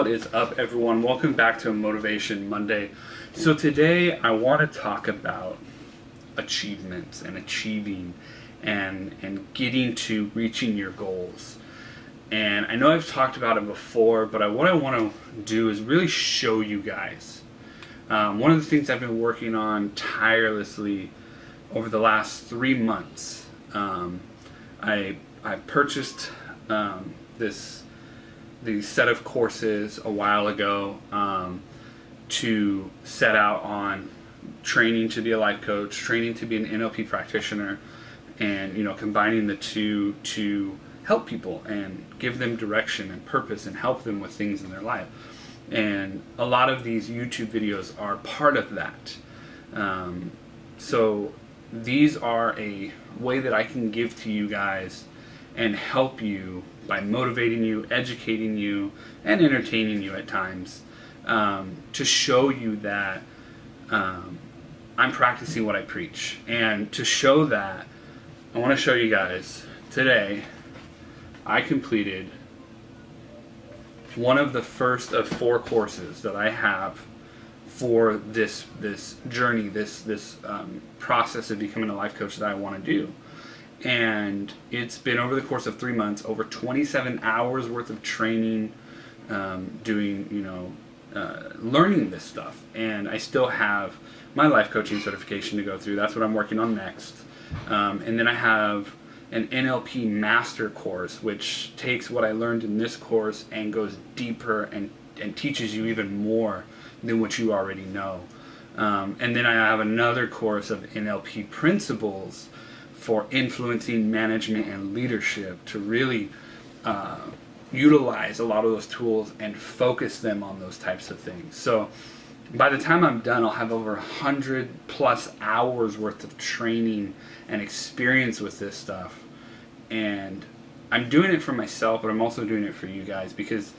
What is up, everyone? Welcome back to Motivation Monday. So, today I want to talk about achievements and achieving and, and getting to reaching your goals. And I know I've talked about it before, but I, what I want to do is really show you guys. Um, one of the things I've been working on tirelessly over the last three months, um, I, I purchased um, this the set of courses a while ago um, to set out on training to be a life coach, training to be an NLP practitioner, and you know combining the two to help people and give them direction and purpose and help them with things in their life. And a lot of these YouTube videos are part of that. Um, so these are a way that I can give to you guys and help you by motivating you, educating you, and entertaining you at times um, to show you that um, I'm practicing what I preach. And to show that, I want to show you guys today, I completed one of the first of four courses that I have for this this journey, this this um, process of becoming a life coach that I want to do and it's been over the course of three months, over 27 hours worth of training, um, doing you know, uh, learning this stuff, and I still have my life coaching certification to go through. That's what I'm working on next, um, and then I have an NLP master course, which takes what I learned in this course and goes deeper and and teaches you even more than what you already know. Um, and then I have another course of NLP principles for influencing management and leadership to really uh, utilize a lot of those tools and focus them on those types of things. So by the time I'm done, I'll have over 100 plus hours worth of training and experience with this stuff. And I'm doing it for myself, but I'm also doing it for you guys because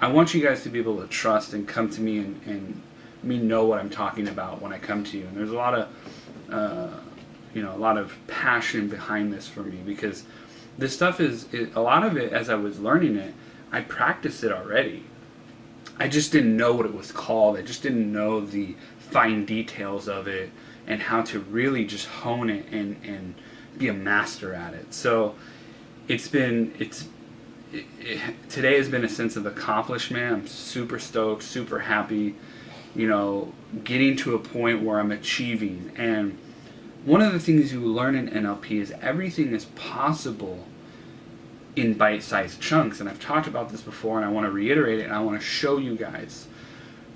I want you guys to be able to trust and come to me and, and me know what I'm talking about when I come to you. And there's a lot of uh, you know a lot of passion behind this for me because this stuff is it, a lot of it as I was learning it I practiced it already. I just didn't know what it was called. I just didn't know the fine details of it and how to really just hone it and and be a master at it. So it's been it's it, it, today has been a sense of accomplishment. I'm super stoked super happy you know getting to a point where I'm achieving. And one of the things you learn in NLP is everything is possible in bite-sized chunks and I've talked about this before and I want to reiterate it and I want to show you guys.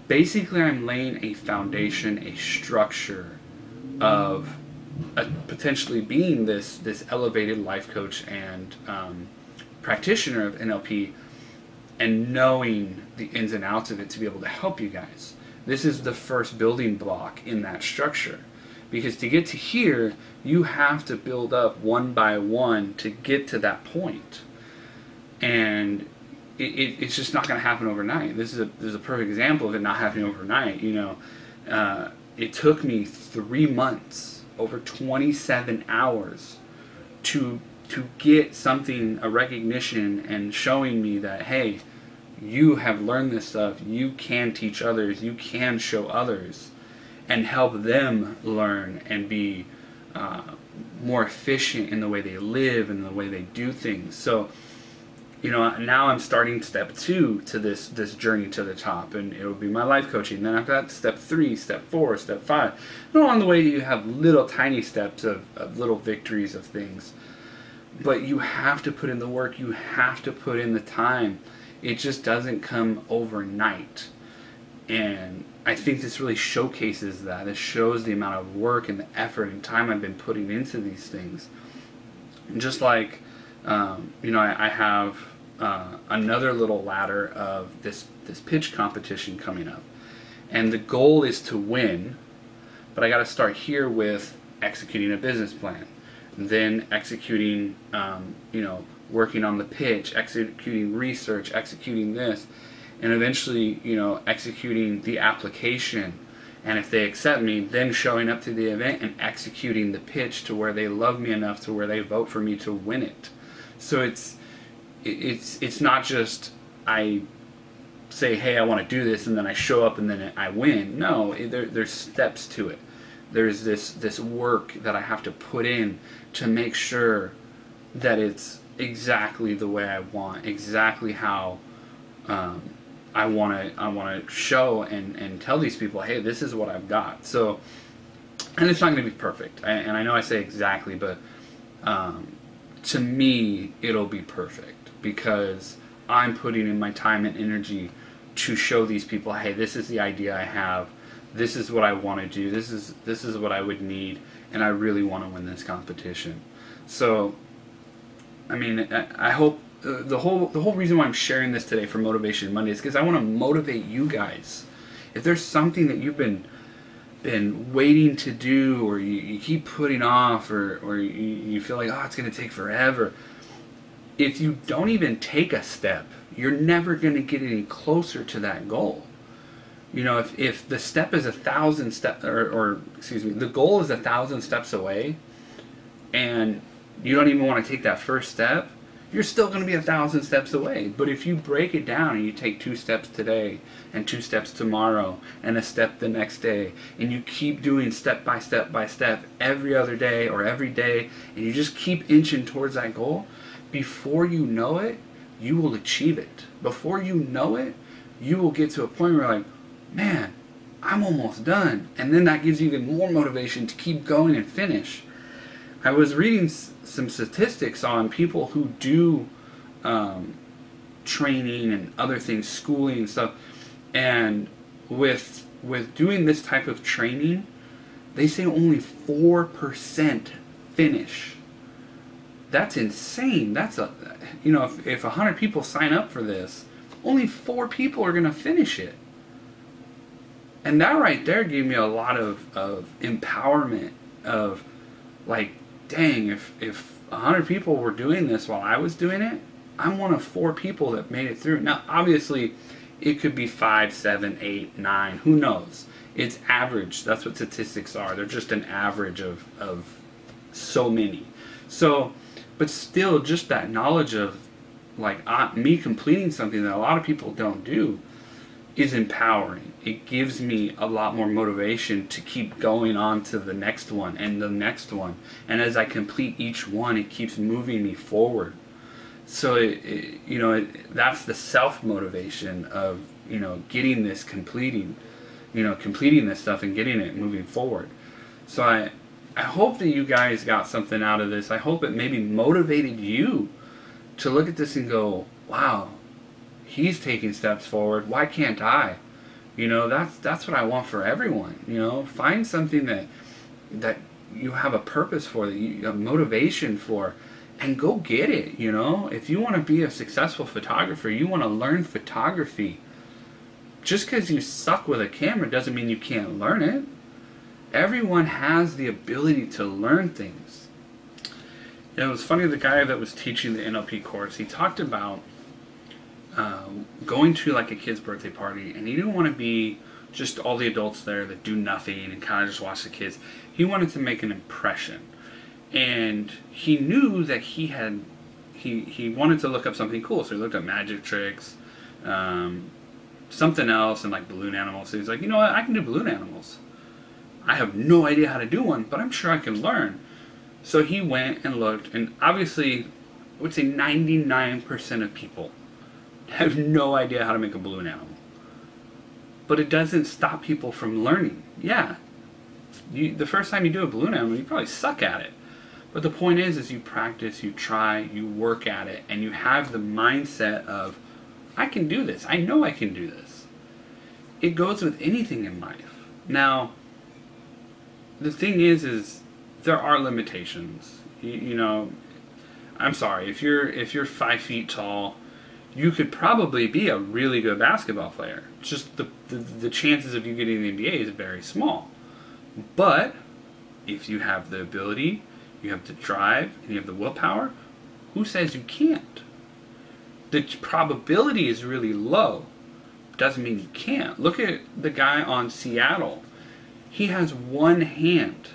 Basically I'm laying a foundation a structure of a, potentially being this this elevated life coach and um, practitioner of NLP and knowing the ins and outs of it to be able to help you guys. This is the first building block in that structure because to get to here, you have to build up one by one to get to that point. And it, it, it's just not going to happen overnight. This is a this is a perfect example of it not happening overnight. You know, uh, it took me three months, over 27 hours, to to get something a recognition and showing me that hey, you have learned this stuff. You can teach others. You can show others and help them learn and be uh, more efficient in the way they live and the way they do things. So, you know, now I'm starting step two to this this journey to the top, and it will be my life coaching. Then after that, step three, step four, step five. And along the way, you have little tiny steps of, of little victories of things. But you have to put in the work. You have to put in the time. It just doesn't come overnight. And I think this really showcases that. It shows the amount of work and the effort and time I've been putting into these things. And just like, um, you know, I, I have uh, another little ladder of this this pitch competition coming up, and the goal is to win. But I got to start here with executing a business plan, then executing, um, you know, working on the pitch, executing research, executing this and eventually, you know, executing the application. And if they accept me, then showing up to the event and executing the pitch to where they love me enough to where they vote for me to win it. So it's it's it's not just I say, hey, I want to do this, and then I show up and then I win. No, there, there's steps to it. There's this this work that I have to put in to make sure that it's exactly the way I want, exactly how um, I want to I want to show and and tell these people, hey, this is what I've got. So, and it's not going to be perfect, I, and I know I say exactly, but um, to me, it'll be perfect because I'm putting in my time and energy to show these people, hey, this is the idea I have. This is what I want to do. This is this is what I would need, and I really want to win this competition. So, I mean, I, I hope the whole the whole reason why I'm sharing this today for Motivation Monday is because I want to motivate you guys. If there's something that you've been been waiting to do, or you, you keep putting off, or or you, you feel like oh it's going to take forever, if you don't even take a step, you're never going to get any closer to that goal. You know, if, if the step is a thousand steps, or, or excuse me, the goal is a thousand steps away, and you don't even want to take that first step, you're still going to be a thousand steps away. But if you break it down and you take two steps today, and two steps tomorrow, and a step the next day, and you keep doing step by step by step every other day or every day, and you just keep inching towards that goal, before you know it, you will achieve it. Before you know it, you will get to a point where you're like, man, I'm almost done. And then that gives you even more motivation to keep going and finish. I was reading some statistics on people who do um, training and other things, schooling and stuff, and with with doing this type of training, they say only four percent finish that's insane. That's a, you know, if, if 100 people sign up for this, only four people are going to finish it. And that right there gave me a lot of, of empowerment of like, dang, if, if 100 people were doing this while I was doing it, I'm one of four people that made it through. Now, obviously, it could be five, seven, eight, nine, who knows? It's average. That's what statistics are. They're just an average of, of so many. So, but still just that knowledge of like uh, me completing something that a lot of people don't do is empowering. It gives me a lot more motivation to keep going on to the next one and the next one. And as i complete each one it keeps moving me forward. So it, it, you know it, that's the self motivation of you know getting this completing you know completing this stuff and getting it moving forward. So i I hope that you guys got something out of this. I hope it maybe motivated you to look at this and go, wow, he's taking steps forward. Why can't I? You know, that's that's what I want for everyone. You know, find something that that you have a purpose for, that you have motivation for, and go get it. You know, if you want to be a successful photographer, you want to learn photography. Just because you suck with a camera doesn't mean you can't learn it everyone has the ability to learn things. Know, it was funny, the guy that was teaching the NLP course, he talked about uh, going to like a kid's birthday party, and he didn't want to be just all the adults there that do nothing and kind of just watch the kids. He wanted to make an impression. And he knew that he had, he, he wanted to look up something cool, so he looked up magic tricks, um, something else, and like balloon animals. So he's like, you know what, I can do balloon animals. I have no idea how to do one, but I'm sure I can learn. So he went and looked, and obviously, I would say 99% of people have no idea how to make a balloon animal. But it doesn't stop people from learning. Yeah, you, the first time you do a balloon animal, you probably suck at it. But the point is, is you practice, you try, you work at it, and you have the mindset of, I can do this. I know I can do this. It goes with anything in life. Now, the thing is, is there are limitations. You, you, know, I'm sorry if you're if you're five feet tall, you could probably be a really good basketball player. Just the the, the chances of you getting the NBA is very small. But if you have the ability, you have the drive, and you have the willpower, who says you can't? The probability is really low. Doesn't mean you can't. Look at the guy on Seattle he has one hand.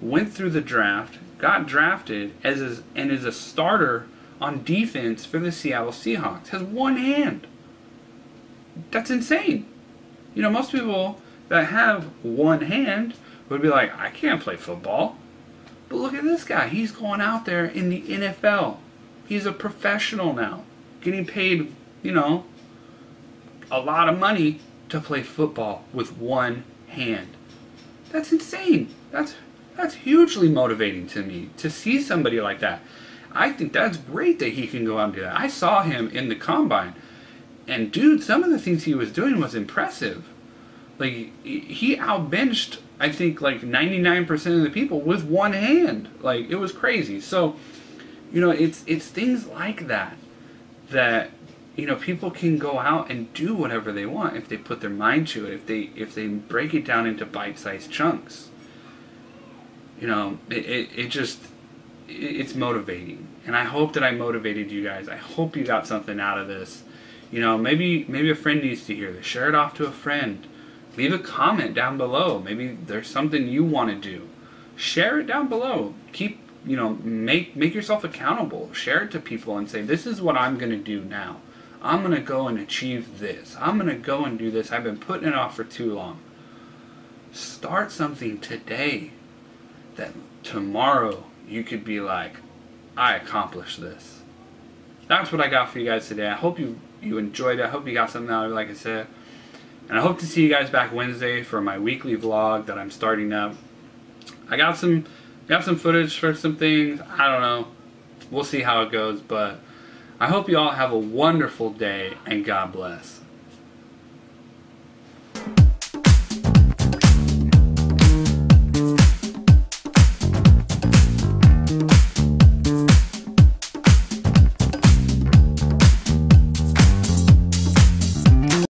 Went through the draft, got drafted as is, and is a starter on defense for the Seattle Seahawks. Has one hand. that's insane. You know, most people that have one hand would be like, I can't play football. But look at this guy. He's going out there in the NFL. He's a professional now, getting paid, you know, a lot of money to play football with one hand. That's insane. That's that's hugely motivating to me to see somebody like that. I think that's great that he can go out and do that. I saw him in the combine, and dude, some of the things he was doing was impressive. Like he outbenched, I think, like 99% of the people with one hand. Like it was crazy. So, you know, it's it's things like that that you know people can go out and do whatever they want if they put their mind to it. If they if they break it down into bite-sized chunks. You know, it, it, it just it's motivating. And i hope that i motivated you guys. I hope you got something out of this. You know maybe maybe a friend needs to hear this. Share it off to a friend. Leave a comment down below. Maybe there's something you want to do. Share it down below. Keep you know make make yourself accountable. Share it to people and say this is what i'm going to do now. I'm going to go and achieve this. I'm going to go and do this. I've been putting it off for too long. Start something today that tomorrow you could be like, I accomplished this. That's what I got for you guys today. I hope you you enjoyed it. I hope you got something out of it, like I said. And I hope to see you guys back Wednesday for my weekly vlog that I'm starting up. I got some got some footage for some things. I don't know. We'll see how it goes, but I hope you all have a wonderful day and God bless.